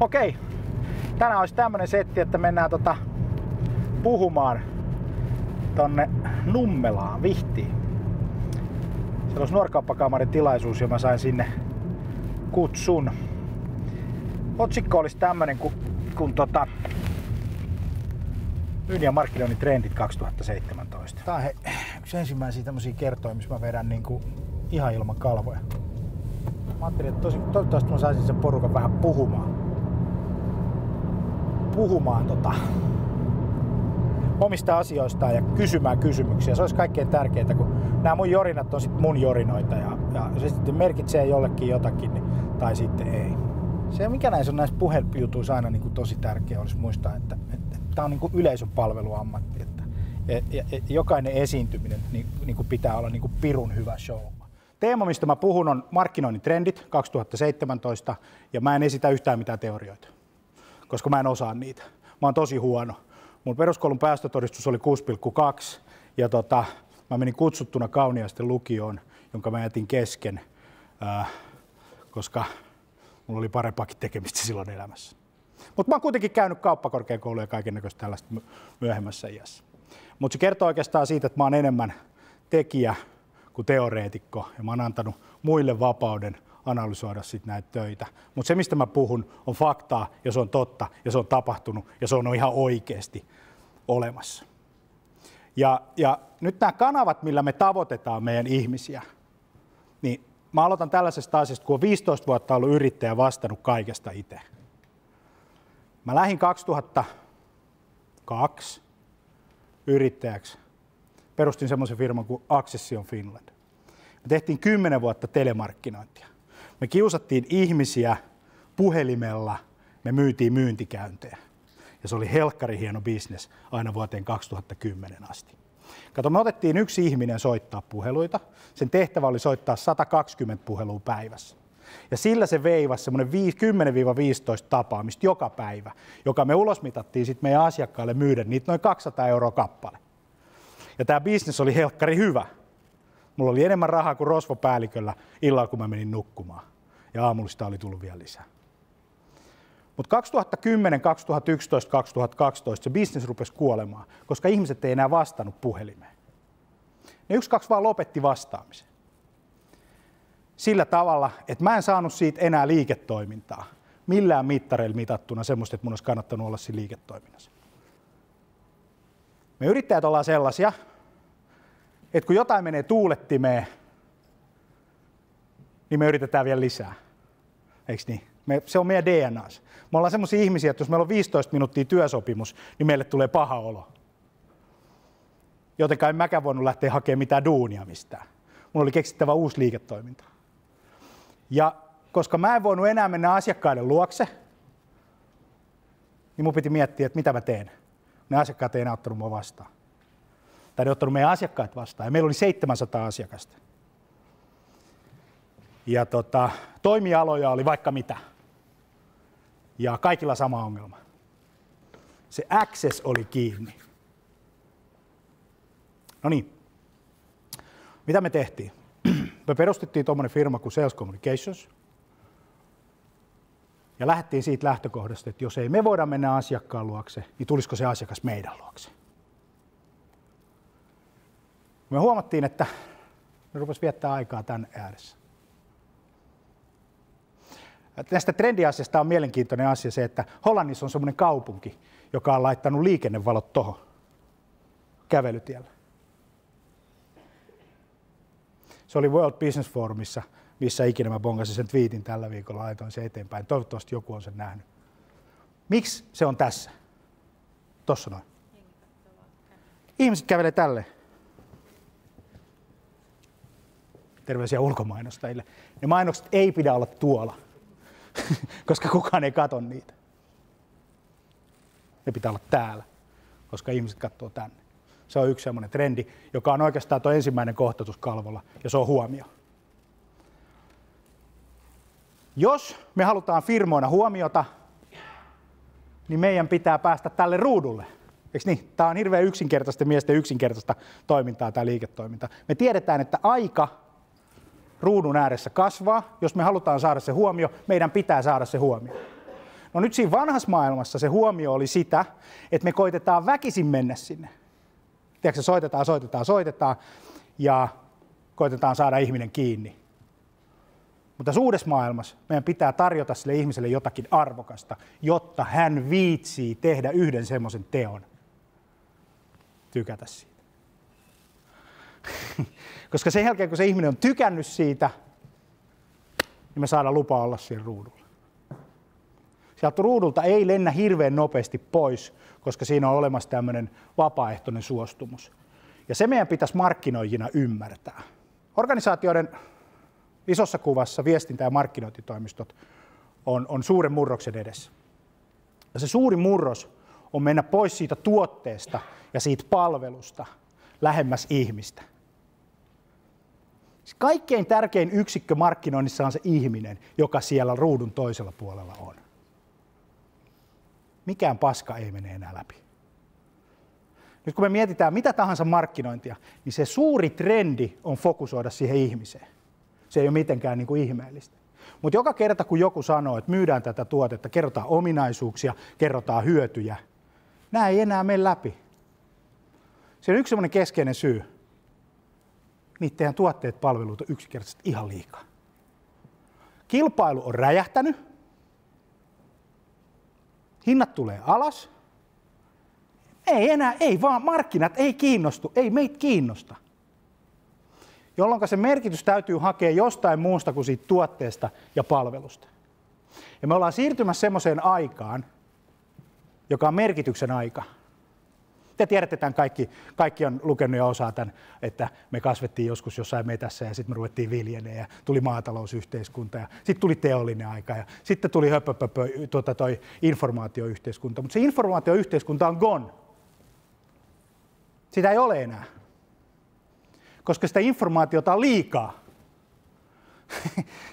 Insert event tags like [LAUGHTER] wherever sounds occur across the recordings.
Okei, tänään olisi tämmönen setti, että mennään tota puhumaan tonne Nummelaan, Vihtiin. Siellä olisi nuorkauppakamarin tilaisuus ja mä sain sinne kutsun. Otsikko olisi tämmönen, kun, kun tota, myynnin ja markkinoinnin trendit 2017. Tää on he, yksi ensimmäisiä tämmöisiä kertoja, missä mä vedän niinku ihan ilman kalvoja. Mä ajattelin, että tosi, toivottavasti mä saisin sen porukan vähän puhumaan. Puhumaan tota, omista asioistaan ja kysymään kysymyksiä. Se olisi kaikkein tärkeintä, kun nämä mun jorinat on sitten mun jorinoita ja, ja se sitten merkitsee jollekin jotakin niin, tai sitten ei. Se, mikä näissä on näissä puhelujutuissa aina niin kuin tosi tärkeä, olisi muistaa, että, tämä on niin kuin yleisön palveluammatti. Että, ja, ja, ja jokainen esiintyminen niin, niin kuin pitää olla niin kuin pirun hyvä show. Teema, mistä mä puhun, on markkinoinnin trendit 2017, ja mä en esitä yhtään mitään teorioita, koska mä en osaa niitä. Mä oon tosi huono. Mun peruskoulun päästötodistus oli 6,2, ja tota, mä menin kutsuttuna kauniaisten lukioon, jonka mä jätin kesken, ää, koska mulla oli parempaakin tekemistä silloin elämässä. Mutta mä oon kuitenkin käynyt kauppakorkeakouluja ja kaiken näköistä tällaista myöhemmässä iässä. Mutta se kertoo oikeastaan siitä, että mä oon enemmän tekijä kuin teoreetikko ja mä oon antanut muille vapauden analysoida sit näitä töitä. Mutta se, mistä mä puhun, on faktaa ja se on totta ja se on tapahtunut ja se on ihan oikeasti olemassa. Ja, ja nyt nämä kanavat, millä me tavoitetaan meidän ihmisiä, niin mä aloitan tällaisesta asiasta, kun on 15 vuotta ollut yrittäjä vastannut kaikesta itse. Mä lähdin 2002 yrittäjäksi. Perustin semmoisen firman kuin Accession Finland. Me tehtiin 10 vuotta telemarkkinointia. Me kiusattiin ihmisiä puhelimella, me myytiin myyntikäyntejä. Ja se oli helkkari hieno bisnes aina vuoteen 2010 asti. Kato, me otettiin yksi ihminen soittaa puheluita. Sen tehtävä oli soittaa 120 puhelua päivässä. Ja sillä se veivasi semmoinen 10-15 tapaamista joka päivä, joka me ulosmitattiin sitten meidän asiakkaille myydä niitä noin 200 euroa kappale. Ja tämä bisnes oli helkkari hyvä. Mulla oli enemmän rahaa kuin rosvopäälliköllä illalla, kun mä menin nukkumaan. Ja aamullista oli tullut vielä lisää. Mutta 2010, 2011, 2012 se bisnes rupesi kuolemaan, koska ihmiset ei enää vastannut puhelimeen. Ne yksi, kaksi vaan lopetti vastaamisen. Sillä tavalla, että mä en saanut siitä enää liiketoimintaa. Millään mittareilla mitattuna semmoista, että mun olisi kannattanut olla siinä liiketoiminnassa. Me yrittäjät ollaan sellaisia, että kun jotain menee tuulettimeen, niin me yritetään vielä lisää. Eikö niin? Me, se on meidän DNA. Me ollaan sellaisia ihmisiä, että jos meillä on 15 minuuttia työsopimus, niin meille tulee paha olo. Jotenka en mäkään voinut lähteä hakemaan mitään duunia mistään. Mulla oli keksittävä uusi liiketoiminta. Ja koska mä en voinut enää mennä asiakkaiden luokse, niin mun piti miettiä, että mitä mä teen. Ne asiakkaat ei enää ottanut mua vastaan. Tai ne ottanut meidän asiakkaat vastaan. Ja meillä oli 700 asiakasta. Ja tota, toimialoja oli vaikka mitä. Ja kaikilla sama ongelma. Se access oli kiinni. No niin. Mitä me tehtiin? [CLEARS THROAT] Me perustettiin tuommoinen firma kuin Sales Communications. Ja lähdettiin siitä lähtökohdasta, että jos ei me voida mennä asiakkaan luokse, niin tulisiko se asiakas meidän luokse. Me huomattiin, että me rupesi viettää aikaa tämän ääressä. Tästä trendiasiasta on mielenkiintoinen asia se, että Hollannissa on semmoinen kaupunki, joka on laittanut liikennevalot tuohon kävelytiellä. Se oli World Business Forumissa, missä ikinä mä bongasin sen twiitin tällä viikolla, laitoin se eteenpäin. Toivottavasti joku on sen nähnyt. Miksi se on tässä? Tossa noin. Ihmiset kävelee tälle. Terveisiä ulkomainostajille. Ne mainokset ei pidä olla tuolla, [LAUGHS] koska kukaan ei katso niitä. Ne pitää olla täällä, koska ihmiset katsoo tänne. Se on yksi sellainen trendi, joka on oikeastaan tuo ensimmäinen kohtatus kalvolla, ja se on huomio. Jos me halutaan firmoina huomiota, niin meidän pitää päästä tälle ruudulle. Eikö niin? Tämä on hirveän yksinkertaista miesten yksinkertaista toimintaa, tämä liiketoiminta. Me tiedetään, että aika ruudun ääressä kasvaa. Jos me halutaan saada se huomio, meidän pitää saada se huomio. No nyt siinä vanhassa maailmassa se huomio oli sitä, että me koitetaan väkisin mennä sinne. Tiedätkö, soitetaan, soitetaan, soitetaan ja koitetaan saada ihminen kiinni. Mutta uudessa maailmassa meidän pitää tarjota sille ihmiselle jotakin arvokasta, jotta hän viitsii tehdä yhden semmoisen teon. Tykätä siitä. [LAUGHS] Koska sen jälkeen, kun se ihminen on tykännyt siitä, niin me saadaan lupa olla siinä ruudulla. Sieltä ruudulta ei lennä hirveän nopeasti pois, koska siinä on olemassa tämmöinen vapaaehtoinen suostumus. Ja se meidän pitäisi markkinoijina ymmärtää. Organisaatioiden isossa kuvassa viestintä- ja markkinointitoimistot on, on suuren murroksen edessä. Ja se suuri murros on mennä pois siitä tuotteesta ja siitä palvelusta lähemmäs ihmistä. Kaikkein tärkein yksikkö markkinoinnissa on se ihminen, joka siellä ruudun toisella puolella on. Mikään paska ei mene enää läpi. Nyt kun me mietitään mitä tahansa markkinointia, niin se suuri trendi on fokusoida siihen ihmiseen. Se ei ole mitenkään niin kuin ihmeellistä. Mutta joka kerta kun joku sanoo, että myydään tätä tuotetta, kerrotaan ominaisuuksia, kerrotaan hyötyjä, nämä ei enää mene läpi. Se on yksi keskeinen syy. Niiden tuotteet palvelut on yksinkertaisesti ihan liikaa. Kilpailu on räjähtänyt. Hinnat tulee alas. Ei enää, ei vaan markkinat ei kiinnostu, ei meitä kiinnosta jolloin se merkitys täytyy hakea jostain muusta kuin siitä tuotteesta ja palvelusta. Ja me ollaan siirtymässä semmoiseen aikaan, joka on merkityksen aika. Te tiedätte tämän kaikki, kaikki on lukenut ja osaa tämän, että me kasvettiin joskus jossain metässä ja sitten me ruvettiin viljenemään ja tuli maatalousyhteiskunta ja sitten tuli teollinen aika ja sitten tuli höpöpöpö, tuota, toi informaatioyhteiskunta. Mutta se informaatioyhteiskunta on gone. Sitä ei ole enää koska sitä informaatiota on liikaa.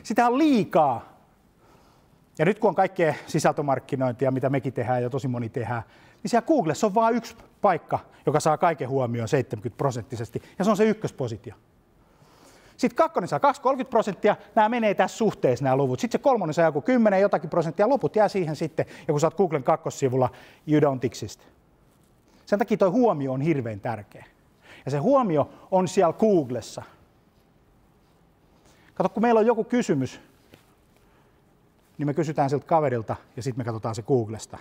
sitä on liikaa. Ja nyt kun on kaikkea sisältömarkkinointia, mitä mekin tehdään ja tosi moni tehdään, niin siellä Googlessa on vain yksi paikka, joka saa kaiken huomioon 70 prosenttisesti, ja se on se ykköspositio. Sitten kakkonen saa 2-30 prosenttia, nämä menee tässä suhteessa nämä luvut. Sitten se kolmonen saa joku 10 jotakin prosenttia, loput jää siihen sitten, ja kun sä oot Googlen kakkossivulla, you don't exist. Sen takia tuo huomio on hirveän tärkeä. Ja se huomio on siellä Googlessa. Kato, kun meillä on joku kysymys, niin me kysytään siltä kaverilta ja sitten me katsotaan se Googlesta.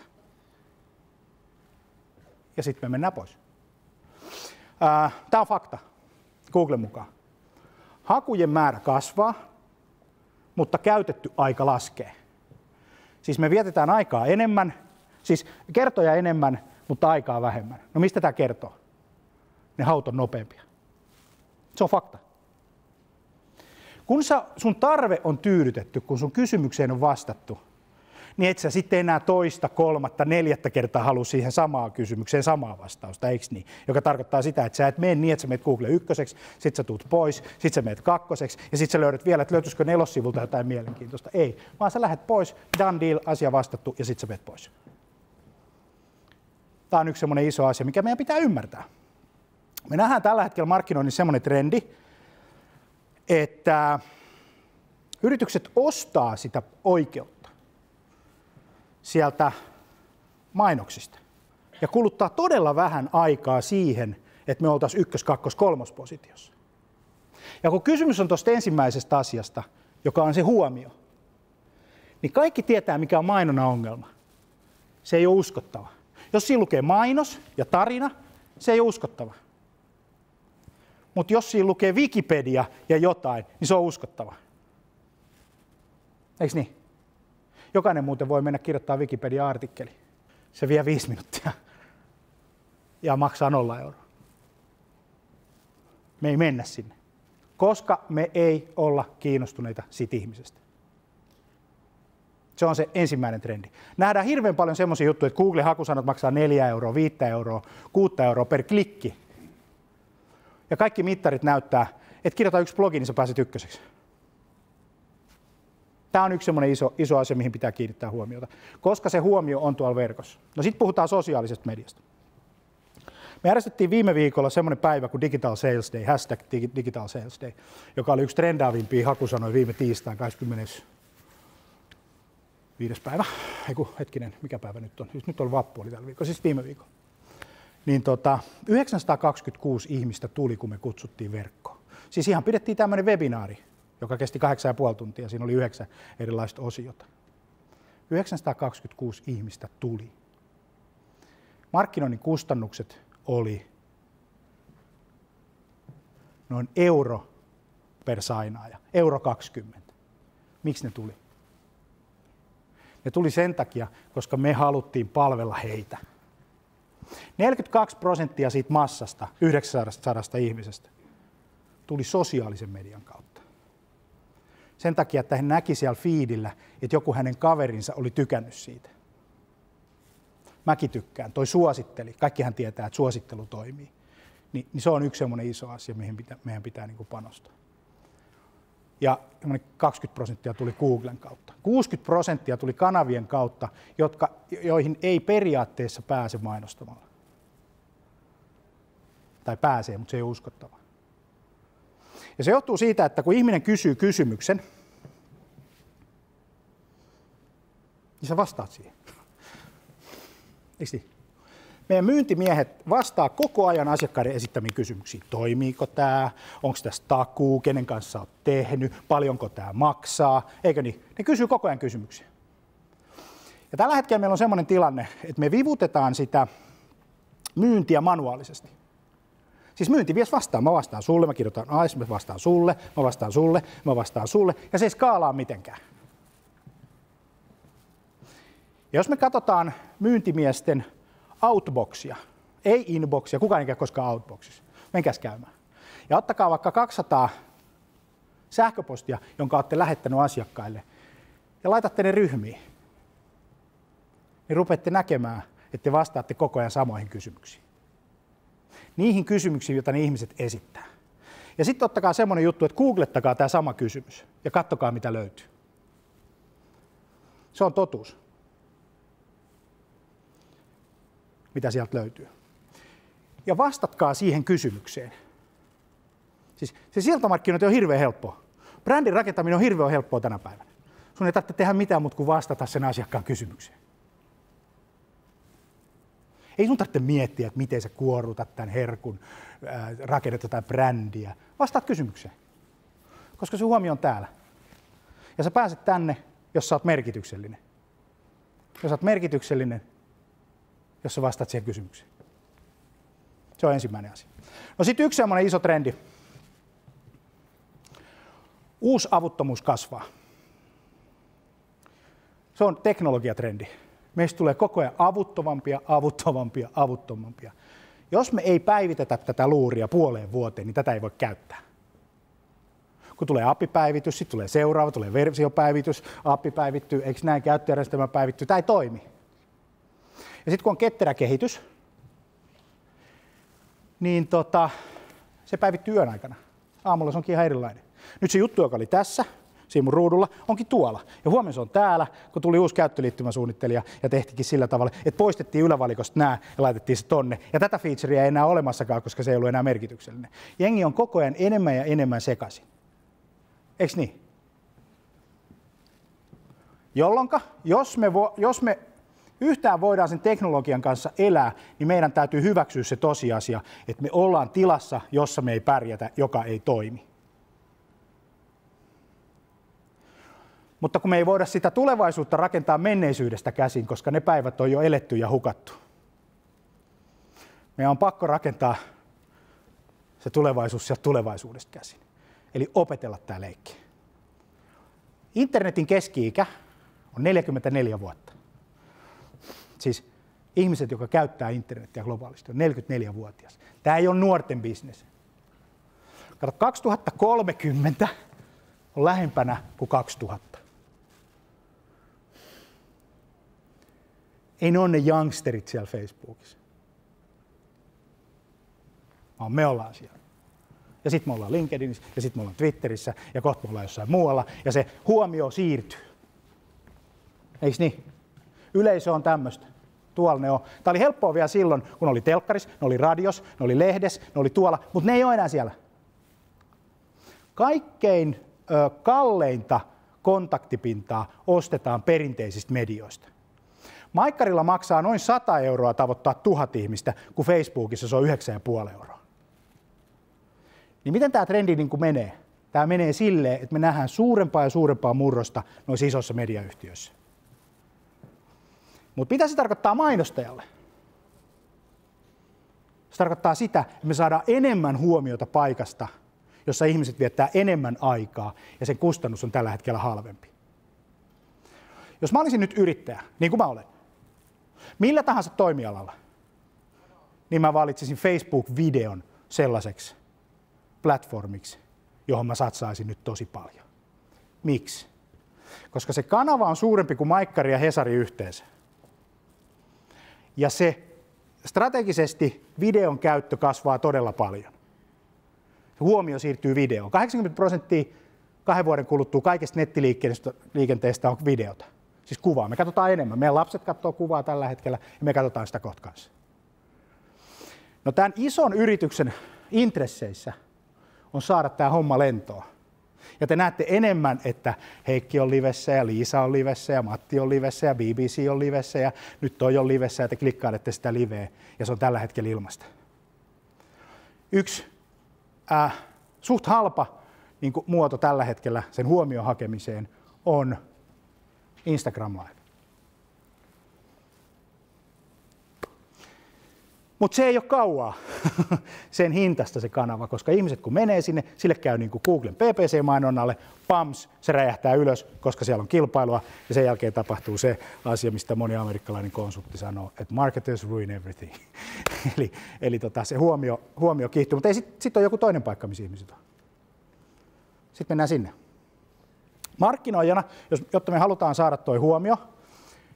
Ja sitten me mennään pois. Tämä on fakta Googlen mukaan. Hakujen määrä kasvaa, mutta käytetty aika laskee. Siis me vietetään aikaa enemmän, siis kertoja enemmän, mutta aikaa vähemmän. No mistä tämä kertoo? ne haut on nopeampia. Se on fakta. Kun sä, sun tarve on tyydytetty, kun sun kysymykseen on vastattu, niin et sä sitten enää toista, kolmatta, neljättä kertaa halua siihen samaan kysymykseen samaa vastausta, eikö niin? Joka tarkoittaa sitä, että sä et mene niin, että sä menet Google ykköseksi, sit sä tuut pois, sit sä menet kakkoseksi, ja sit sä löydät vielä, että löytyisikö nelossivulta jotain mielenkiintoista. Ei, vaan sä lähdet pois, done deal, asia vastattu, ja sit sä menet pois. Tämä on yksi semmoinen iso asia, mikä meidän pitää ymmärtää. Me nähdään tällä hetkellä markkinoinnissa semmoinen trendi, että yritykset ostaa sitä oikeutta sieltä mainoksista ja kuluttaa todella vähän aikaa siihen, että me oltaisiin ykkös-, kakkos-, kolmospositiossa. Ja kun kysymys on tuosta ensimmäisestä asiasta, joka on se huomio, niin kaikki tietää, mikä on mainona ongelma. Se ei ole uskottava. Jos siinä lukee mainos ja tarina, se ei ole uskottava mutta jos siinä lukee Wikipedia ja jotain, niin se on uskottava. Eikö niin? Jokainen muuten voi mennä kirjoittaa Wikipedia-artikkeli. Se vie viisi minuuttia ja maksaa nolla euroa. Me ei mennä sinne, koska me ei olla kiinnostuneita siitä ihmisestä. Se on se ensimmäinen trendi. Nähdään hirveän paljon semmoisia juttuja, että Google-hakusanat maksaa 4 euroa, 5 euroa, 6 euroa per klikki ja kaikki mittarit näyttää, että kirjoita yksi blogi, niin sä pääset ykköseksi. Tämä on yksi semmoinen iso, iso asia, mihin pitää kiinnittää huomiota, koska se huomio on tuolla verkossa. No sitten puhutaan sosiaalisesta mediasta. Me järjestettiin viime viikolla semmoinen päivä kuin Digital Sales Day, hashtag Digital Sales Day, joka oli yksi trendaavimpia hakusanoja viime tiistain 25. päivä. eiku, hetkinen, mikä päivä nyt on? Siis nyt on vappu oli tällä viikolla, siis viime viikolla. Niin tota, 926 ihmistä tuli, kun me kutsuttiin verkkoon. Siis ihan pidettiin tämmöinen webinaari, joka kesti 8,5 tuntia. Siinä oli yhdeksän erilaista osiota. 926 ihmistä tuli. Markkinoinnin kustannukset oli noin euro per sainaaja, euro 20. Miksi ne tuli? Ne tuli sen takia, koska me haluttiin palvella heitä. 42 prosenttia siitä massasta, 900 ihmisestä, tuli sosiaalisen median kautta. Sen takia, että hän näki siellä fiidillä, että joku hänen kaverinsa oli tykännyt siitä. Mäkin tykkään, toi suositteli, kaikkihan tietää, että suosittelu toimii. Niin, niin se on yksi semmoinen iso asia, mihin pitää, meidän pitää niin kuin panostaa. Ja 20 prosenttia tuli Googlen kautta. 60 prosenttia tuli kanavien kautta, jotka, joihin ei periaatteessa pääse mainostamalla. Tai pääsee, mutta se ei ole uskottava. Ja se johtuu siitä, että kun ihminen kysyy kysymyksen, niin sä vastaat siihen. Eikö niin? Meidän myyntimiehet vastaa koko ajan asiakkaiden esittämiin kysymyksiin. Toimiiko tämä? Onko tässä takuu? Kenen kanssa olet tehnyt? Paljonko tämä maksaa? Eikö niin? Ne kysyy koko ajan kysymyksiä. Ja tällä hetkellä meillä on sellainen tilanne, että me vivutetaan sitä myyntiä manuaalisesti. Siis myyntimies vastaa, mä vastaan sulle, mä kirjoitan AIS, mä vastaan sulle, mä vastaan sulle, mä vastaan sulle, ja se ei skaalaa mitenkään. Ja jos me katsotaan myyntimiesten outboxia, ei inboxia, kukaan ei käy koskaan outboxissa. Menkääs käymään. Ja ottakaa vaikka 200 sähköpostia, jonka olette lähettänyt asiakkaille, ja laitatte ne ryhmiin. Niin rupeatte näkemään, että te vastaatte koko ajan samoihin kysymyksiin. Niihin kysymyksiin, joita ne ihmiset esittää. Ja sitten ottakaa semmoinen juttu, että googlettakaa tämä sama kysymys ja kattokaa, mitä löytyy. Se on totuus. mitä sieltä löytyy. Ja vastatkaa siihen kysymykseen. Siis se sieltomarkkinointi on hirveän helppoa. Brändin rakentaminen on hirveän helppoa tänä päivänä. Sun ei tarvitse tehdä mitään muuta kuin vastata sen asiakkaan kysymykseen. Ei sun tarvitse miettiä, että miten sä kuorutat tämän herkun, ää, rakennat jotain brändiä. Vastaat kysymykseen. Koska se huomio on täällä. Ja sä pääset tänne, jos sä oot merkityksellinen. Jos sä oot merkityksellinen, jos sä vastaat siihen kysymykseen. Se on ensimmäinen asia. No sitten yksi semmoinen iso trendi. Uusi avuttomuus kasvaa. Se on teknologiatrendi. Meistä tulee koko ajan avuttomampia, avuttomampia, avuttomampia. Jos me ei päivitetä tätä luuria puoleen vuoteen, niin tätä ei voi käyttää. Kun tulee appipäivitys, sitten tulee seuraava, tulee versiopäivitys, appi päivittyy, eikö näin käyttöjärjestelmä päivittyy, tämä ei toimi. Ja sitten kun on ketterä kehitys, niin tota, se päivittyy yön aikana. Aamulla se onkin ihan erilainen. Nyt se juttu, joka oli tässä, siinä mun ruudulla, onkin tuolla. Ja huomenna se on täällä, kun tuli uusi käyttöliittymäsuunnittelija ja tehtikin sillä tavalla, että poistettiin ylävalikosta nämä ja laitettiin se tonne. Ja tätä featurea ei enää olemassakaan, koska se ei ollut enää merkityksellinen. Jengi on koko ajan enemmän ja enemmän sekaisin. Eiks niin? Jolloinka, jos me, vo, jos me yhtään voidaan sen teknologian kanssa elää, niin meidän täytyy hyväksyä se tosiasia, että me ollaan tilassa, jossa me ei pärjätä, joka ei toimi. Mutta kun me ei voida sitä tulevaisuutta rakentaa menneisyydestä käsin, koska ne päivät on jo eletty ja hukattu. Meidän on pakko rakentaa se tulevaisuus sieltä tulevaisuudesta käsin. Eli opetella tämä leikki. Internetin keski-ikä on 44 vuotta. Siis ihmiset, jotka käyttää internetiä globaalisti, on 44-vuotias. Tämä ei ole nuorten bisnes. Kato, 2030 on lähempänä kuin 2000. Ei ne ole ne youngsterit siellä Facebookissa. Vaan me ollaan siellä. Ja sitten me ollaan LinkedInissä, ja sitten me ollaan Twitterissä, ja kohta me ollaan jossain muualla, ja se huomio siirtyy. Eikö niin? Yleisö on tämmöistä. Tuolla ne on. Tämä oli helppoa vielä silloin, kun oli telkkaris, ne oli radios, ne oli lehdes, ne oli tuolla, mutta ne ei ole enää siellä. Kaikkein ö, kalleinta kontaktipintaa ostetaan perinteisistä medioista. Maikkarilla maksaa noin 100 euroa tavoittaa tuhat ihmistä, kun Facebookissa se on 9,5 euroa. Niin miten tämä trendi niin kuin menee? Tämä menee silleen, että me nähdään suurempaa ja suurempaa murrosta noissa isoissa mediayhtiöissä. Mutta mitä se tarkoittaa mainostajalle? Se tarkoittaa sitä, että me saadaan enemmän huomiota paikasta, jossa ihmiset viettää enemmän aikaa ja sen kustannus on tällä hetkellä halvempi. Jos mä olisin nyt yrittäjä, niin kuin mä olen, millä tahansa toimialalla, niin mä valitsisin Facebook-videon sellaiseksi platformiksi, johon mä satsaisin nyt tosi paljon. Miksi? Koska se kanava on suurempi kuin Maikkari ja Hesari yhteensä. Ja se strategisesti videon käyttö kasvaa todella paljon. Huomio siirtyy videoon. 80 prosenttia kahden vuoden kuluttua kaikesta nettiliikenteestä on videota. Siis kuvaa. Me katsotaan enemmän. Meidän lapset katsoo kuvaa tällä hetkellä ja me katsotaan sitä kohta kanssa. No tämän ison yrityksen intresseissä on saada tämä homma lentoon. Ja te näette enemmän, että Heikki on livessä ja Liisa on livessä ja Matti on livessä ja BBC on livessä ja nyt toi on livessä ja te klikkailette sitä liveä ja se on tällä hetkellä ilmasta. Yksi äh, suht halpa niin muoto tällä hetkellä sen huomion hakemiseen on Instagram Live. Mutta se ei ole kauaa [LAUGHS] sen hintasta se kanava, koska ihmiset kun menee sinne, sille käy niin kuin Googlen PPC-mainonnalle, pams, se räjähtää ylös, koska siellä on kilpailua, ja sen jälkeen tapahtuu se asia, mistä moni amerikkalainen konsultti sanoo, että marketers ruin everything. [LAUGHS] eli eli tota, se huomio, huomio kiihtyy, mutta ei sitten sit ole joku toinen paikka, missä ihmiset on. Sitten mennään sinne. Markkinoijana, jos, jotta me halutaan saada tuo huomio,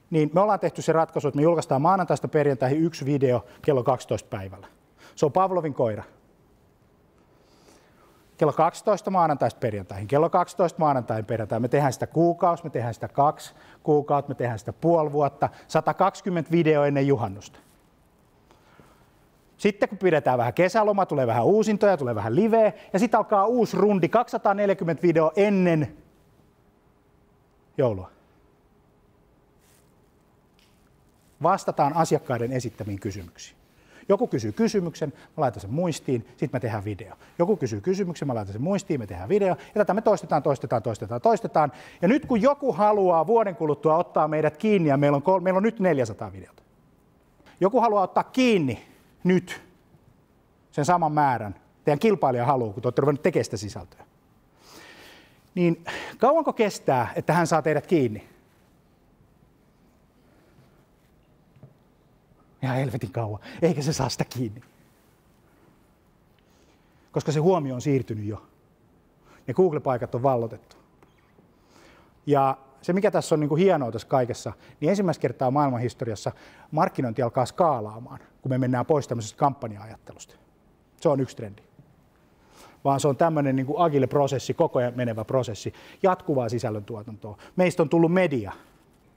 niin me ollaan tehty se ratkaisu, että me julkaistaan maanantaista perjantaihin yksi video kello 12 päivällä. Se on Pavlovin koira. Kello 12 maanantaista perjantaihin, kello 12 maanantain perjantaihin. Me tehdään sitä kuukausi, me tehdään sitä kaksi kuukautta, me tehdään sitä puoli vuotta, 120 video ennen juhannusta. Sitten kun pidetään vähän kesäloma, tulee vähän uusintoja, tulee vähän liveä, ja sitten alkaa uusi rundi, 240 video ennen joulua. Vastataan asiakkaiden esittämiin kysymyksiin. Joku kysyy kysymyksen, mä laitan sen muistiin, sitten me tehdään video. Joku kysyy kysymyksen, mä laitan sen muistiin, me tehdään video. Ja tätä me toistetaan, toistetaan, toistetaan, toistetaan. Ja nyt kun joku haluaa vuoden kuluttua ottaa meidät kiinni, ja meillä on, kol- meillä on nyt 400 videota. Joku haluaa ottaa kiinni nyt sen saman määrän. Teidän kilpailija haluaa, kun te olette ruvennut tekemään sitä sisältöä. Niin kauanko kestää, että hän saa teidät kiinni? Ihan helvetin kauan, eikä se saa sitä kiinni. Koska se huomio on siirtynyt jo. Ne Google-paikat on vallotettu. Ja se, mikä tässä on niin kuin hienoa tässä kaikessa, niin ensimmäistä kertaa maailmanhistoriassa markkinointi alkaa skaalaamaan, kun me mennään pois tämmöisestä kampanja-ajattelusta. Se on yksi trendi. Vaan se on tämmöinen niin kuin agile prosessi, koko ajan menevä prosessi, jatkuvaa sisällöntuotantoa. Meistä on tullut media,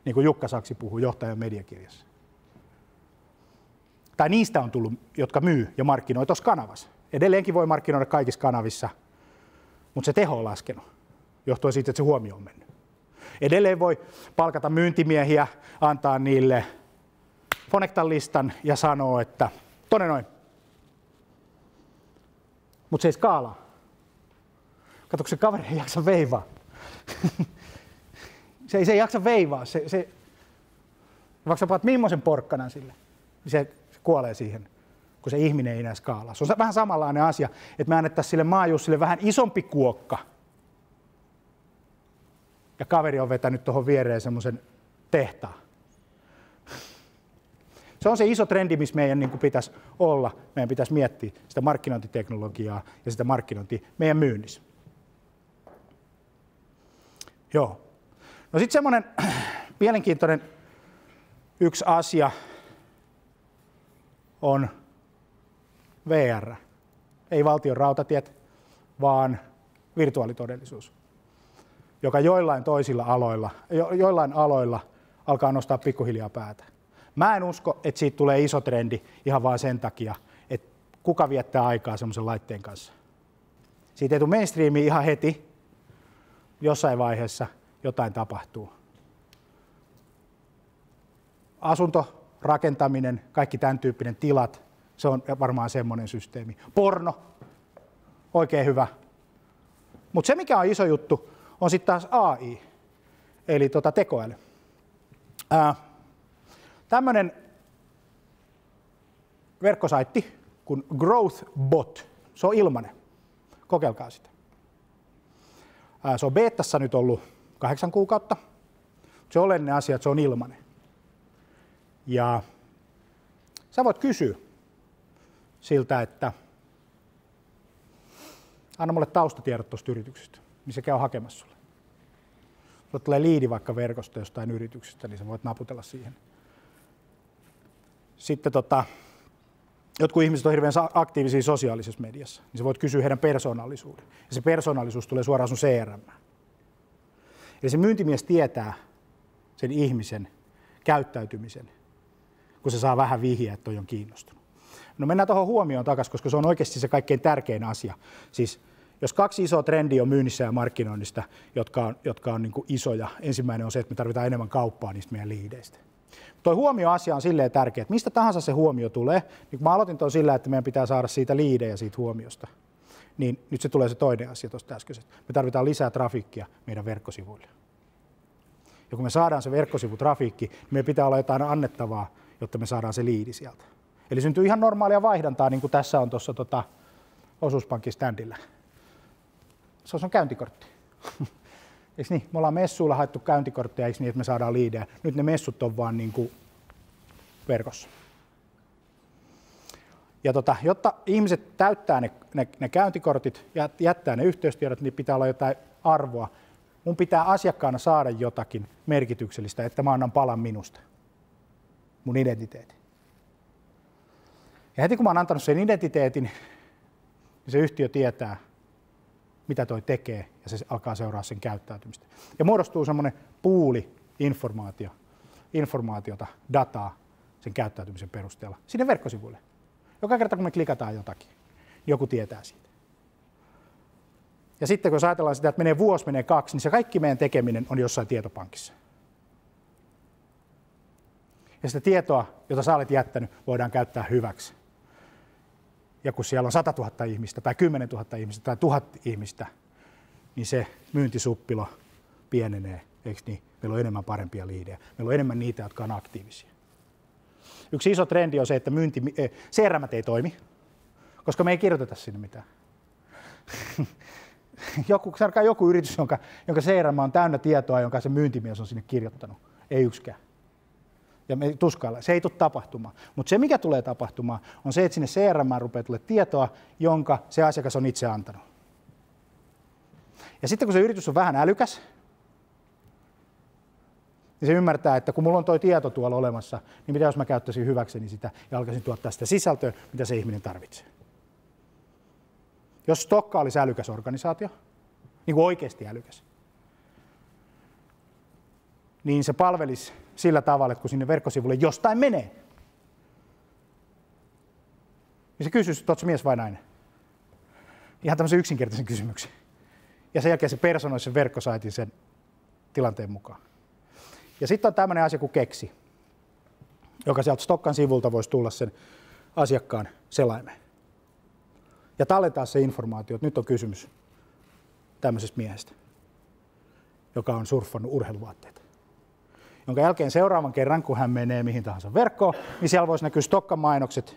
niin kuin Jukka Saksi puhuu johtajan mediakirjassa tai niistä on tullut, jotka myy ja markkinoi tuossa kanavassa. Edelleenkin voi markkinoida kaikissa kanavissa, mutta se teho on laskenut, johtuen siitä, että se huomio on mennyt. Edelleen voi palkata myyntimiehiä, antaa niille Fonectan listan ja sanoa, että tonne noin. Mutta se ei skaalaa. Kato, se kaveri ei jaksa veivaa. [LAUGHS] se, ei, se ei jaksa veivaa. Se, se, vaikka sä paat millaisen porkkanan sille, niin se kuolee siihen, kun se ihminen ei enää skaalaa. Se on vähän samanlainen asia, että me annettaisiin sille maajussille vähän isompi kuokka. Ja kaveri on vetänyt tuohon viereen semmoisen tehtaan. Se on se iso trendi, missä meidän niin pitäisi olla. Meidän pitäisi miettiä sitä markkinointiteknologiaa ja sitä markkinointia meidän myynnissä. Joo. No sitten semmoinen [CLEARS THROAT] mielenkiintoinen yksi asia, on VR. Ei valtion rautatiet, vaan virtuaalitodellisuus, joka joillain toisilla aloilla, jo, joillain aloilla alkaa nostaa pikkuhiljaa päätä. Mä en usko, että siitä tulee iso trendi ihan vain sen takia, että kuka viettää aikaa semmoisen laitteen kanssa. Siitä ei tule mainstreami ihan heti, jossain vaiheessa jotain tapahtuu. asunto, rakentaminen, kaikki tämän tyyppinen tilat, se on varmaan semmoinen systeemi. Porno, oikein hyvä. Mutta se, mikä on iso juttu, on sitten taas AI, eli tota tekoäly. Tämmöinen verkkosaitti kuin GrowthBot, se on ilmainen. Kokeilkaa sitä. Se on beetassa nyt ollut kahdeksan kuukautta. Se oleellinen asia, että se on ilmainen. Ja sä voit kysyä siltä, että anna mulle taustatiedot tuosta yrityksestä, niin se käy hakemassa sulle. Sulle tulee liidi vaikka verkosta jostain yrityksestä, niin sä voit naputella siihen. Sitten tota, jotkut ihmiset on hirveän aktiivisia sosiaalisessa mediassa, niin sä voit kysyä heidän persoonallisuuden. Ja se persoonallisuus tulee suoraan sun CRM. Eli se myyntimies tietää sen ihmisen käyttäytymisen, kun se saa vähän vihjeä, että toi on kiinnostunut. No mennään tuohon huomioon takaisin, koska se on oikeasti se kaikkein tärkein asia. Siis jos kaksi isoa trendiä on myynnissä ja markkinoinnista, jotka on, jotka on niin isoja, ensimmäinen on se, että me tarvitaan enemmän kauppaa niistä meidän liideistä. Tuo huomioasia on silleen tärkeä, että mistä tahansa se huomio tulee, niin mä aloitin tuon sillä, että meidän pitää saada siitä liidejä siitä huomiosta, niin nyt se tulee se toinen asia tuosta äskeisestä. Me tarvitaan lisää trafiikkia meidän verkkosivuille. Ja kun me saadaan se verkkosivutrafiikki, niin meidän pitää olla jotain annettavaa, jotta me saadaan se liidi sieltä. Eli syntyy ihan normaalia vaihdantaa, niin kuin tässä on tuossa tota, osuuspankin standilla. Se on käyntikortti. [LAUGHS] Eikö niin? Me ollaan messuilla haettu käyntikortteja, eikö niin, että me saadaan liidejä. Nyt ne messut on vaan niin kuin verkossa. Ja tota, jotta ihmiset täyttää ne, ne, ne käyntikortit ja jättää ne yhteystiedot, niin pitää olla jotain arvoa. Mun pitää asiakkaana saada jotakin merkityksellistä, että mä annan palan minusta, mun identiteetin. Ja heti kun mä oon antanut sen identiteetin, niin se yhtiö tietää, mitä toi tekee, ja se alkaa seuraa sen käyttäytymistä. Ja muodostuu semmoinen puuli informaatio, informaatiota, dataa sen käyttäytymisen perusteella sinne verkkosivuille. Joka kerta kun me klikataan jotakin, joku tietää siitä. Ja sitten kun ajatellaan sitä, että menee vuosi, menee kaksi, niin se kaikki meidän tekeminen on jossain tietopankissa. Ja sitä tietoa, jota sä olet jättänyt, voidaan käyttää hyväksi ja kun siellä on 100 000 ihmistä tai 10 000 ihmistä tai 1000 ihmistä, niin se myyntisuppilo pienenee, eikö niin? Meillä on enemmän parempia liidejä. Meillä on enemmän niitä, jotka on aktiivisia. Yksi iso trendi on se, että myynti, eh, CRM ei toimi, koska me ei kirjoiteta sinne mitään. [LAUGHS] joku, joku yritys, jonka, jonka CRM on täynnä tietoa, jonka se myyntimies on sinne kirjoittanut. Ei yksikään ja me tuskailla. Se ei tule tapahtumaan. Mutta se, mikä tulee tapahtumaan, on se, että sinne CRM rupeaa tulee tietoa, jonka se asiakas on itse antanut. Ja sitten kun se yritys on vähän älykäs, niin se ymmärtää, että kun mulla on tuo tieto tuolla olemassa, niin mitä jos mä käyttäisin hyväkseni sitä ja alkaisin tuottaa sitä sisältöä, mitä se ihminen tarvitsee. Jos Stokka olisi älykäs organisaatio, niin kuin oikeasti älykäs, niin se palvelisi sillä tavalla, että kun sinne verkkosivulle jostain menee, niin se kysyisi, että mies vai nainen? Ihan tämmöisen yksinkertaisen kysymyksen. Ja sen jälkeen se personoi sen verkkosaitin sen tilanteen mukaan. Ja sitten on tämmöinen asia kuin keksi, joka sieltä Stokkan sivulta voisi tulla sen asiakkaan selaimeen. Ja tallentaa se informaatio, että nyt on kysymys tämmöisestä miehestä, joka on surffannut urheiluvaatteita jonka jälkeen seuraavan kerran, kun hän menee mihin tahansa verkkoon, niin siellä voisi näkyä Stokkan mainokset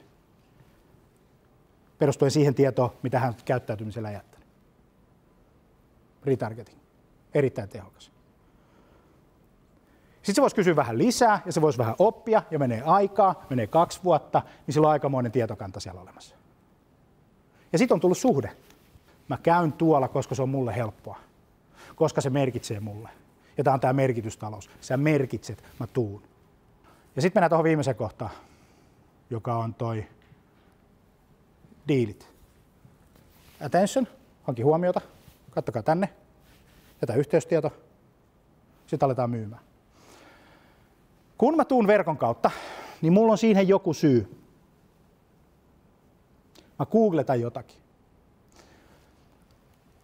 perustuen siihen tietoon, mitä hän käyttäytymisellä jättänyt. Retargeting. Erittäin tehokas. Sitten se voisi kysyä vähän lisää ja se voisi vähän oppia ja menee aikaa, menee kaksi vuotta, niin sillä on aikamoinen tietokanta siellä olemassa. Ja sitten on tullut suhde. Mä käyn tuolla, koska se on mulle helppoa. Koska se merkitsee mulle. Ja tämä on tämä merkitystalous. Sä merkitset, mä tuun. Ja sitten mennään tuohon viimeiseen kohtaan, joka on toi diilit. Attention, hanki huomiota, kattokaa tänne, jätä yhteystieto, sitten aletaan myymään. Kun mä tuun verkon kautta, niin mulla on siihen joku syy. Mä googletan jotakin.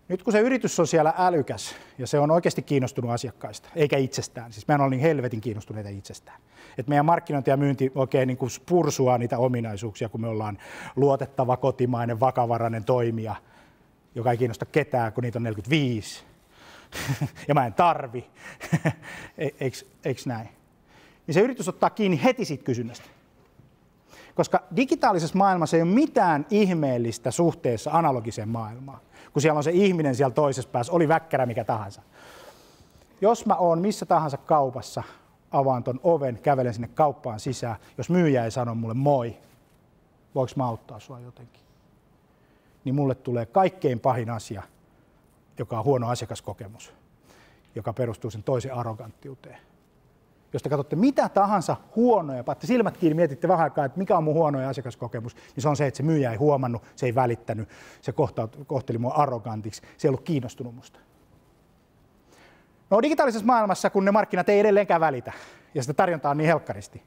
Nyt kun se yritys on siellä älykäs ja se on oikeasti kiinnostunut asiakkaista, eikä itsestään, siis meidän on niin helvetin kiinnostuneita itsestään, että meidän markkinointi ja myynti oikein niin kuin pursua niitä ominaisuuksia, kun me ollaan luotettava, kotimainen, vakavarainen toimija, joka ei kiinnosta ketään, kun niitä on 45, [LAUGHS] ja mä en tarvi, [LAUGHS] eikö näin? Niin se yritys ottaa kiinni heti siitä kysynnästä. Koska digitaalisessa maailmassa ei ole mitään ihmeellistä suhteessa analogiseen maailmaan, kun siellä on se ihminen siellä toisessa päässä, oli väkkärä mikä tahansa. Jos mä oon missä tahansa kaupassa, avaan ton oven, kävelen sinne kauppaan sisään, jos myyjä ei sano mulle moi, voiko mä auttaa sua jotenkin? Niin mulle tulee kaikkein pahin asia, joka on huono asiakaskokemus, joka perustuu sen toisen arroganttiuteen jos te katsotte mitä tahansa huonoja, paatte silmät kiinni, mietitte vähän aikaa, että mikä on mun huonoja asiakaskokemus, niin se on se, että se myyjä ei huomannut, se ei välittänyt, se kohteli mua arrogantiksi, se ei ollut kiinnostunut musta. No digitaalisessa maailmassa, kun ne markkinat ei edelleenkään välitä, ja sitä tarjontaa on niin helkkaristi.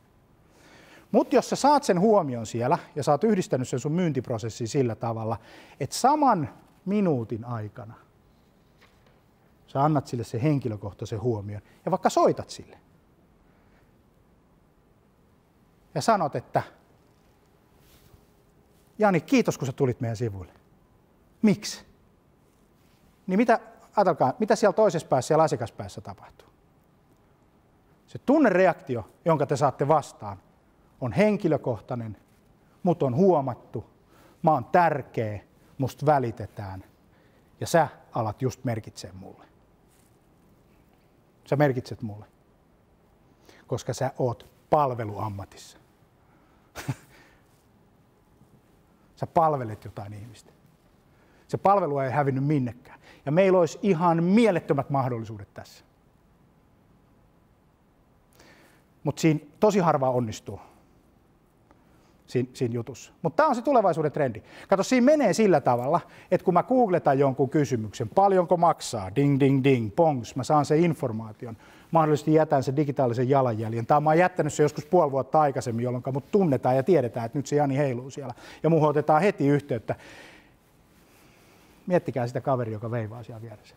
Mutta jos sä saat sen huomion siellä, ja sä oot yhdistänyt sen sun myyntiprosessiin sillä tavalla, että saman minuutin aikana sä annat sille se henkilökohtaisen huomion, ja vaikka soitat sille, ja sanot, että Jani, kiitos kun sä tulit meidän sivuille. Miksi? Niin mitä, ajatelkaa, mitä siellä toisessa päässä, siellä asiakaspäässä tapahtuu? Se tunnereaktio, jonka te saatte vastaan, on henkilökohtainen, mut on huomattu, mä oon tärkeä, musta välitetään ja sä alat just merkitsee mulle. Sä merkitset mulle, koska sä oot palveluammatissa. [LAUGHS] Sä palvelet jotain ihmistä. Se palvelu ei hävinnyt minnekään. Ja meillä olisi ihan mielettömät mahdollisuudet tässä. Mutta siinä tosi harva onnistuu siinä, siinä jutussa. Mutta tämä on se tulevaisuuden trendi. Kato, siinä menee sillä tavalla, että kun mä googletan jonkun kysymyksen, paljonko maksaa, ding, ding, ding, pongs, mä saan sen informaation, mahdollisesti jätän sen digitaalisen jalanjäljen. Tai mä oon jättänyt se joskus puoli vuotta aikaisemmin, jolloin mut tunnetaan ja tiedetään, että nyt se Jani heiluu siellä. Ja muuhun otetaan heti yhteyttä. Miettikää sitä kaveri, joka veivaa siellä vieressä.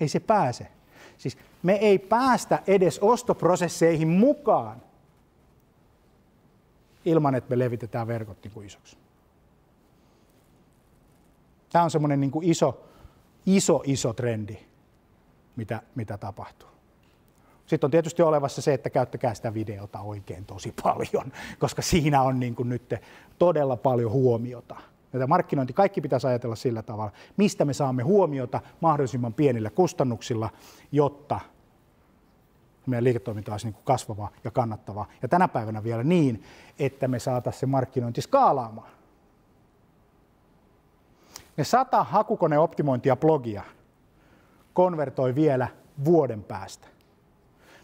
Ei se pääse. Siis me ei päästä edes ostoprosesseihin mukaan ilman, että me levitetään verkot niin kuin isoksi. Tämä on semmoinen niin kuin iso, iso, iso trendi mitä, mitä tapahtuu. Sitten on tietysti olevassa se, että käyttäkää sitä videota oikein tosi paljon, [LAUGHS] koska siinä on niin kuin nyt todella paljon huomiota. Ja markkinointi, kaikki pitäisi ajatella sillä tavalla, mistä me saamme huomiota mahdollisimman pienillä kustannuksilla, jotta meidän liiketoiminta olisi niin kuin kasvavaa ja kannattavaa. Ja tänä päivänä vielä niin, että me saataisiin se markkinointi skaalaamaan. Ne sata hakukoneoptimointia blogia – konvertoi vielä vuoden päästä.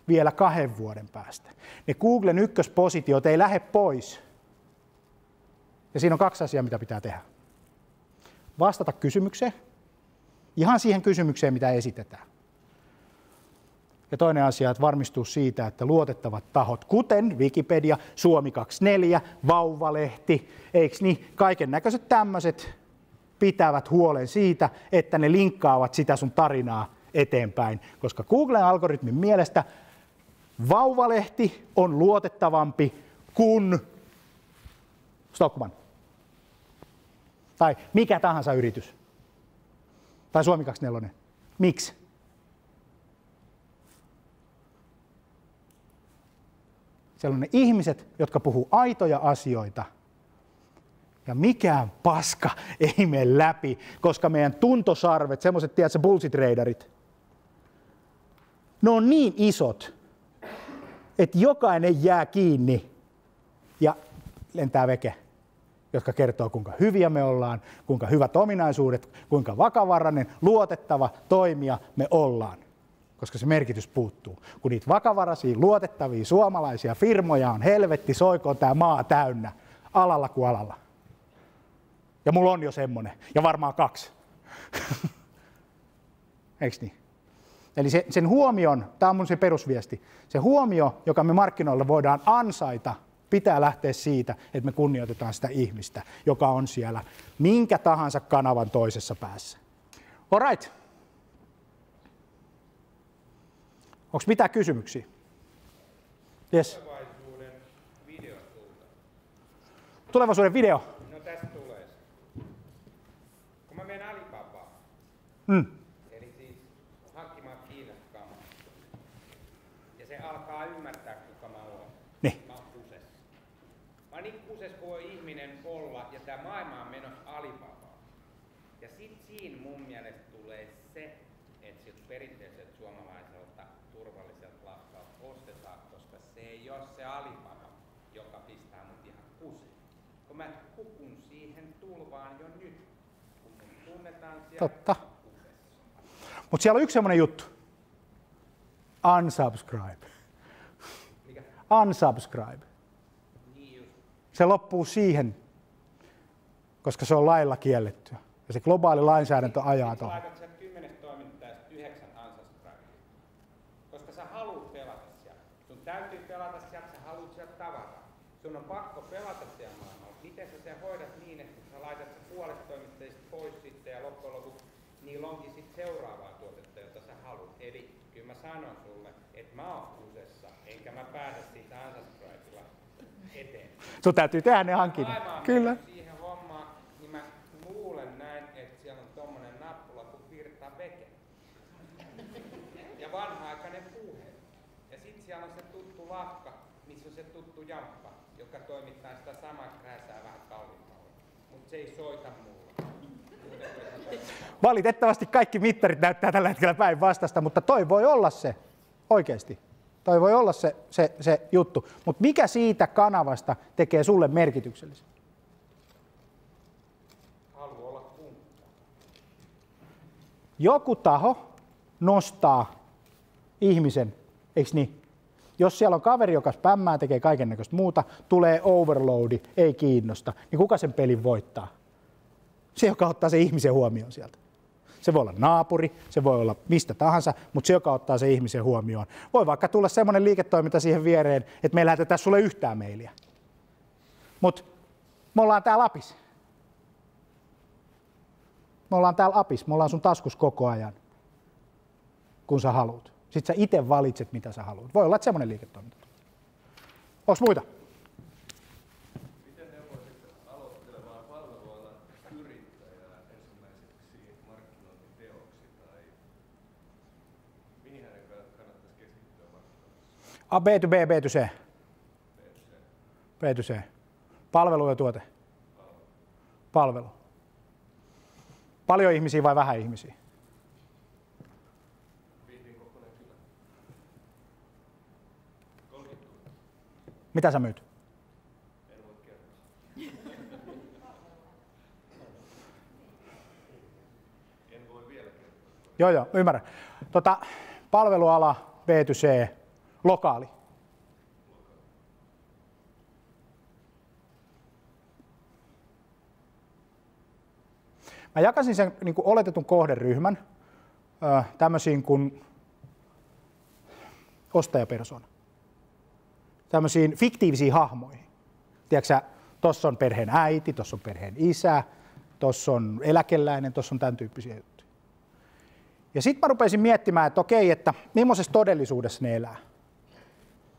Vielä kahden vuoden päästä. Ne Googlen ykköspositiot ei lähde pois. Ja siinä on kaksi asiaa, mitä pitää tehdä. Vastata kysymykseen, ihan siihen kysymykseen, mitä esitetään. Ja toinen asia, että varmistuu siitä, että luotettavat tahot, kuten Wikipedia, Suomi 24, Vauvalehti, eikö niin, kaiken näköiset tämmöiset pitävät huolen siitä, että ne linkkaavat sitä sun tarinaa eteenpäin, koska Googlen algoritmin mielestä vauvalehti on luotettavampi kuin Stockman. Tai mikä tahansa yritys. Tai Suomi 24. Miksi? Siellä on ne ihmiset, jotka puhuu aitoja asioita – ja mikään paska [LAUGHS] ei mene läpi, koska meidän tuntosarvet, semmoiset, tiedätkö, bullshit raiderit, ne on niin isot, että jokainen jää kiinni ja lentää veke, jotka kertoo, kuinka hyviä me ollaan, kuinka hyvät ominaisuudet, kuinka vakavarainen, luotettava toimija me ollaan koska se merkitys puuttuu. Kun niitä vakavaraisia, luotettavia suomalaisia firmoja on helvetti, soikoon tämä maa täynnä, alalla kuin alalla. Ja mulla on jo semmonen. Ja varmaan kaksi. [LAUGHS] Eikö niin? Eli se, sen huomion, tämä on mun se perusviesti, se huomio, joka me markkinoille voidaan ansaita pitää lähteä siitä, että me kunnioitetaan sitä ihmistä, joka on siellä minkä tahansa kanavan toisessa päässä. Alright. Onko mitään kysymyksiä? Yes. Tulevaisuuden videotulta. Tulevaisuuden video. No tästä tulee. Kun mä menen Alibabaan, Mm. eli siis hankkimaan Kiinasta kamaa, ja se alkaa ymmärtää, kuka mä oon. Niin. Mä oon kusessa. Mä oon niin kusessa kuin voi ihminen olla, ja tää maailma on menossa Alibabaan. Ja sit siinä mun mielestä tulee se, että siltä perinteiseltä suomalaiselta turvalliselta lapselta ostetaan, koska se ei ole se joka pistää mut ihan kuseen. Kun mä hukun siihen tulvaan jo nyt, kun mut tunnetaan siellä Totta. Mutta siellä on yksi semmoinen juttu. Unsubscribe. Mikä? Unsubscribe. Niin just. Se loppuu siihen, koska se on lailla kiellettyä. Ja se globaali lainsäädäntö ajaa Sit sä tuohon. laitat sieltä kymmenestä toimittajasta yhdeksän unsubscribea. Koska sä haluut pelata siellä. Sun täytyy pelata siellä, sä haluut sieltä tavata. Sun on pakko pelata siellä maailmalla. Miten sä sen hoidat niin, että sä laitat se puolet toimittajista pois sitten ja loppujen lopuksi niillä onkin sit seuraavaa tuotetta, jota sä haluat. Eli kyllä mä sanon sulle, että mä oon kusessa, enkä mä pääse siitä unsubscribella eteen. Sun täytyy tehdä ne hankinnat. Kyllä. mennyt siihen hommaan, niin mä luulen näin, että siellä on tommonen nappula kuin virta veke. Ja vanha-aikainen puhe. Ja sit siellä on se tuttu lafka, missä on se tuttu jamppa, joka toimittaa sitä samaa krääsää vähän kalliimmalla. Mutta se ei soita mulle. Valitettavasti kaikki mittarit näyttää tällä hetkellä päinvastasta, mutta toi voi olla se oikeasti. Toi voi olla se, se, se juttu. Mutta mikä siitä kanavasta tekee sulle merkityksellisen? Haluaa olla. Joku taho nostaa ihmisen, eikö niin? Jos siellä on kaveri, joka spämmää, tekee kaiken näköistä muuta, tulee overloadi, ei kiinnosta, niin kuka sen pelin voittaa? Se, joka ottaa sen ihmisen huomioon sieltä. Se voi olla naapuri, se voi olla mistä tahansa, mutta se, joka ottaa sen ihmisen huomioon. Voi vaikka tulla semmoinen liiketoiminta siihen viereen, että me ei lähetetä sulle yhtään mailia. Mutta me ollaan täällä Lapis. Me ollaan täällä Apis, me ollaan sun taskus koko ajan, kun sä haluat. Sitten sä itse valitset, mitä sä haluat. Voi olla, että semmoinen liiketoiminta. Onko muita? Miten aloittelevaa palvelualan yrittäjää ensimmäiseksi markkinointiteoksi tai mihin hänen kannattaisi keskittyä markkinoinnissa? A, B to B, B to C. B to C. Palvelu ja tuote. Palvelu. Paljon ihmisiä vai vähän ihmisiä? Vihdin kokoinen kylä. 30 000. Mitä sä myyt? Joo, joo, ymmärrän. Tota, palveluala, B to C, lokaali. Mä jakasin sen niin kuin oletetun kohderyhmän tämmöisiin kuin ostajapersona. Tämmöisiin fiktiivisiin hahmoihin. Tiedätkö tuossa on perheen äiti, tuossa on perheen isä, tuossa on eläkeläinen, tuossa on tämän tyyppisiä juttuja. Ja sitten mä rupesin miettimään, että okei, että millaisessa todellisuudessa ne elää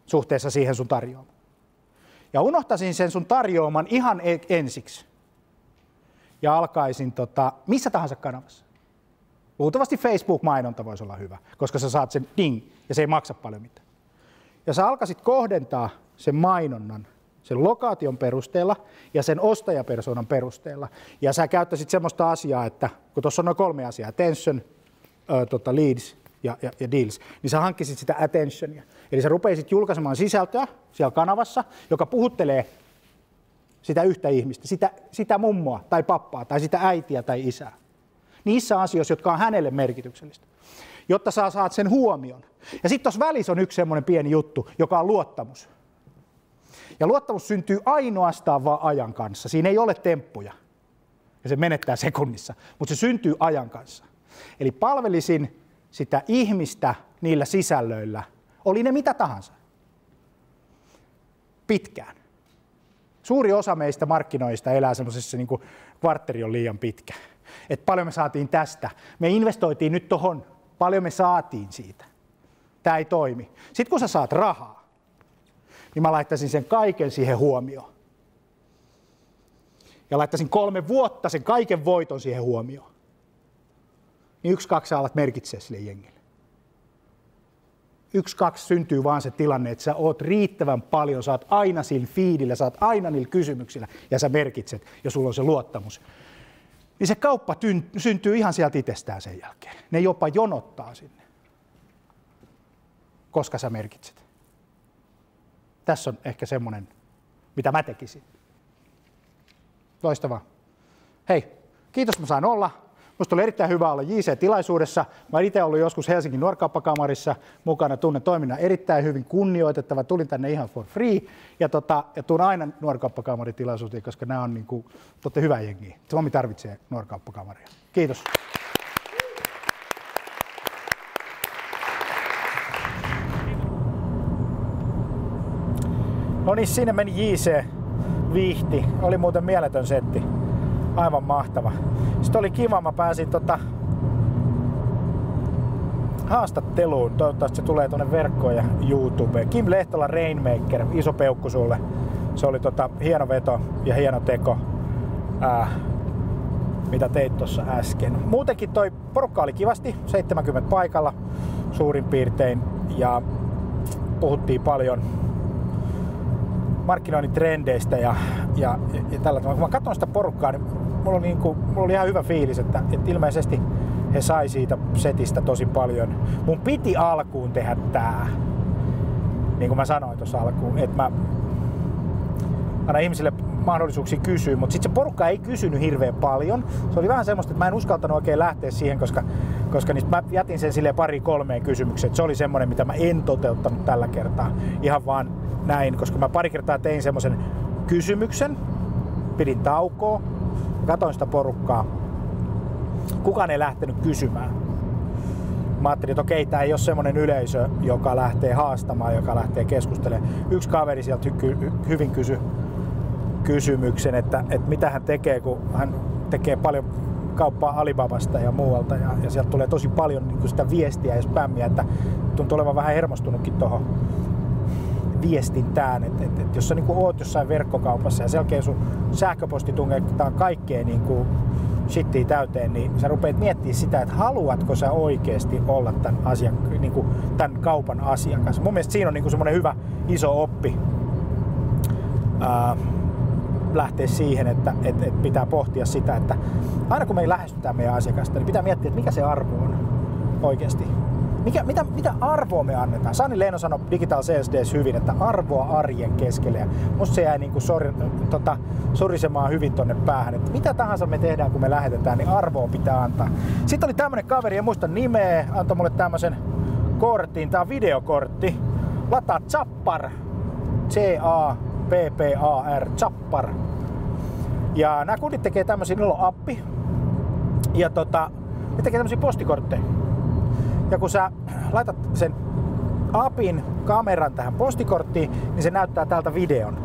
suhteessa siihen sun tarjoamaan. Ja unohtasin sen sun tarjoaman ihan e- ensiksi. Ja alkaisin tota, missä tahansa kanavassa. Luultavasti Facebook-mainonta voisi olla hyvä, koska sä saat sen ding ja se ei maksa paljon mitään. Ja sä alkaisit kohdentaa sen mainonnan sen lokaation perusteella ja sen ostajapersonan perusteella. Ja sä käyttäisit semmoista asiaa, että kun tuossa on noin kolme asiaa, attention, ö, tota, leads ja, ja, ja deals, niin sä hankkisit sitä attentionia. Eli sä rupeisit julkaisemaan sisältöä siellä kanavassa, joka puhuttelee sitä yhtä ihmistä, sitä, sitä mummoa tai pappaa tai sitä äitiä tai isää. Niissä asioissa, jotka on hänelle merkityksellistä, jotta sä saat sen huomion. Ja sitten tuossa välissä on yksi semmoinen pieni juttu, joka on luottamus. Ja luottamus syntyy ainoastaan vaan ajan kanssa. Siinä ei ole temppuja. Ja se menettää sekunnissa, mutta se syntyy ajan kanssa. Eli palvelisin sitä ihmistä niillä sisällöillä, oli ne mitä tahansa. Pitkään. Suuri osa meistä markkinoista elää semmoisessa niin kuin kvartteri on liian pitkä. Et paljon me saatiin tästä. Me investoitiin nyt tuohon, paljon me saatiin siitä. Tämä ei toimi. Sitten kun sä saat rahaa, niin mä laittaisin sen kaiken siihen huomioon. Ja laittaisin kolme vuotta sen kaiken voiton siihen huomioon. Niin yksi, kaksi alat merkitsee sille jengille. Yksi, kaksi syntyy vaan se tilanne, että sä oot riittävän paljon, sä oot aina sillä fiidillä, sä oot aina niillä kysymyksillä ja sä merkitset ja sulla on se luottamus. Niin se kauppa syntyy ihan sieltä itsestään sen jälkeen. Ne jopa jonottaa sinne, koska sä merkitset. Tässä on ehkä semmoinen, mitä mä tekisin. Loistavaa. Hei, kiitos mä saan olla. Musta oli erittäin hyvä olla JC-tilaisuudessa. Mä itse ollut joskus Helsingin nuorkauppakamarissa mukana, tunnen toiminnan erittäin hyvin kunnioitettava. Tulin tänne ihan for free ja, tota, ja tuun aina nuorkauppakamaritilaisuuteen, koska nämä on niin kuin, totte hyvä jengi. Suomi tarvitsee nuorkauppakamaria. Kiitos. No niin, sinne meni JC Vihti. Oli muuten mieletön setti. Aivan mahtava. Sitten oli kiva, mä pääsin tota haastatteluun. Toivottavasti se tulee tuonne verkkoon ja YouTubeen. Kim Lehtola Rainmaker, iso peukku sulle. Se oli tota, hieno veto ja hieno teko, ää, mitä teit tuossa äsken. Muutenkin toi porukka oli kivasti, 70 paikalla suurin piirtein. Ja puhuttiin paljon markkinoinnin trendeistä ja, ja, ja tällä tavalla. Kun mä katson sitä porukkaa, niin mulla niin kuin, mulla oli ihan hyvä fiilis, että, että ilmeisesti he sai siitä setistä tosi paljon. Mun piti alkuun tehdä tää, niin kuin mä sanoin tuossa alkuun, että mä annan ihmisille mahdollisuuksia kysyä, mutta sitten se porukka ei kysynyt hirveän paljon. Se oli vähän semmoista, että mä en uskaltanut oikein lähteä siihen, koska, koska niin mä jätin sen sille pari kolmeen kysymykseen. Se oli semmoinen, mitä mä en toteuttanut tällä kertaa. Ihan vaan näin, koska mä pari kertaa tein semmoisen kysymyksen, pidin taukoa, katoin sitä porukkaa. Kukaan ei lähtenyt kysymään. Mä ajattelin, että okei, tämä ei ole semmoinen yleisö, joka lähtee haastamaan, joka lähtee keskustelemaan. Yksi kaveri sieltä hyvin kysyi kysymyksen, että, että mitä hän tekee, kun hän tekee paljon kauppaa Alibabasta ja muualta ja, ja sieltä tulee tosi paljon niin sitä viestiä ja spämmiä, että tuntuu olevan vähän hermostunutkin tuohon viestintään, että, että, että jos sä niin oot jossain verkkokaupassa ja selkeä sun sähköposti tungetaan kaikkeen niin kuin täyteen, niin sä rupeat miettimään sitä, että haluatko sä oikeasti olla tämän, asiak- niin kuin tämän kaupan asiakas. Mun mielestä siinä on niin semmoinen hyvä iso oppi ää, lähteä siihen, että, että, että pitää pohtia sitä, että aina kun me ei lähestytä meidän asiakasta, niin pitää miettiä, että mikä se arvo on oikeasti mikä, mitä, mitä arvoa me annetaan? Sani Leino sanoi Digital Days hyvin, että arvoa arjen keskelle. Ja musta se jäi niin kuin sori, tota, sorisemaan hyvin tonne päähän, että mitä tahansa me tehdään, kun me lähetetään, niin arvoa pitää antaa. Sitten oli tämmönen kaveri, en muista nimeä, antoi mulle tämmöisen kortin. Tää on videokortti. Lataa Zappar. C-A-P-P-A-R. Zappar. Ja nämä kundit tekee tämmöisiä, niillä on appi. Ja tota, ne tekee tämmöisiä postikortteja ja kun sä laitat sen apin kameran tähän postikorttiin, niin se näyttää täältä videon.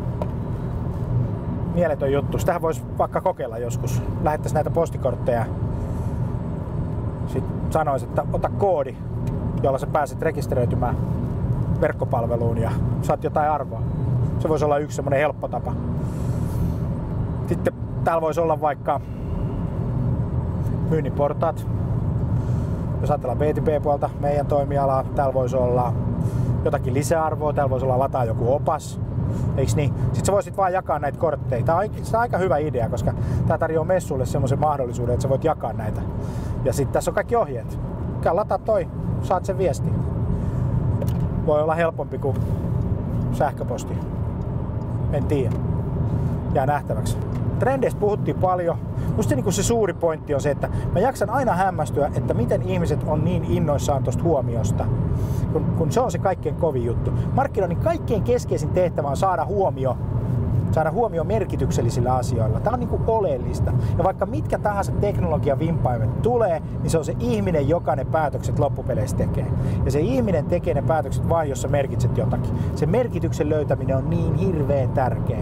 Mieletön juttu. Sitähän voisi vaikka kokeilla joskus. Lähettäisiin näitä postikortteja. Sitten sanoisin, että ota koodi, jolla sä pääset rekisteröitymään verkkopalveluun ja saat jotain arvoa. Se voisi olla yksi semmoinen helppo tapa. Sitten täällä voisi olla vaikka myynnin portaat, jos ajatellaan B2B-puolta, meidän toimialaa, täällä voisi olla jotakin lisäarvoa, täällä voisi olla lataa joku opas, Eiks niin? Sitten sä voisit vaan jakaa näitä kortteja. Tämä on, tämä on aika hyvä idea, koska tämä tarjoaa messuille semmoisen mahdollisuuden, että sä voit jakaa näitä. Ja sitten tässä on kaikki ohjeet. Käy lataa toi, saat sen viesti. Voi olla helpompi kuin sähköposti. En tiedä. Jää nähtäväksi trendeistä puhuttiin paljon. Musta niin se suuri pointti on se, että mä jaksan aina hämmästyä, että miten ihmiset on niin innoissaan tuosta huomiosta, kun, kun se on se kaikkein kovin juttu. Markkinoinnin kaikkein keskeisin tehtävä on saada huomio saada huomio merkityksellisillä asioilla. Tämä on niin kuin oleellista. Ja vaikka mitkä tahansa teknologian vimpaimet tulee, niin se on se ihminen, joka ne päätökset loppupeleissä tekee. Ja se ihminen tekee ne päätökset vain, jos sä merkitset jotakin. Se merkityksen löytäminen on niin hirveän tärkeä.